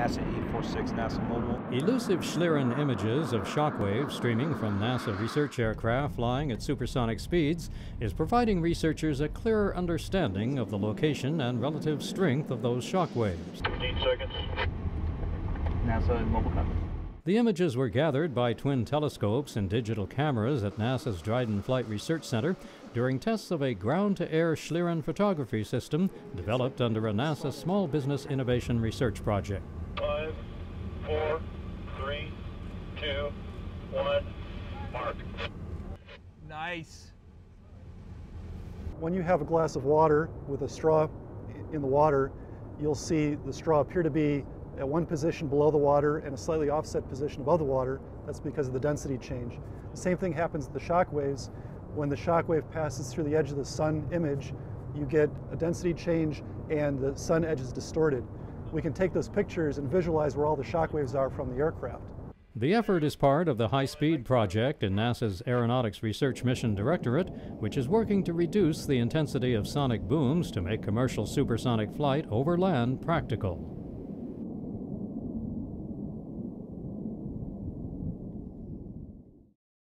NASA 846, NASA Mobile. Elusive Schlieren images of shockwaves streaming from NASA research aircraft flying at supersonic speeds is providing researchers a clearer understanding of the location and relative strength of those shockwaves. 15 seconds. NASA Mobile copy. The images were gathered by twin telescopes and digital cameras at NASA's Dryden Flight Research Center during tests of a ground to air Schlieren photography system developed under a NASA Small Business Innovation Research Project. Five, four, three, two, one, mark. Nice. When you have a glass of water with a straw in the water, you'll see the straw appear to be at one position below the water and a slightly offset position above the water. That's because of the density change. The same thing happens with the shock waves. When the shock wave passes through the edge of the sun image, you get a density change and the sun edge is distorted. We can take those pictures and visualize where all the shock waves are from the aircraft. The effort is part of the High Speed Project in NASA's Aeronautics Research Mission Directorate, which is working to reduce the intensity of sonic booms to make commercial supersonic flight over land practical.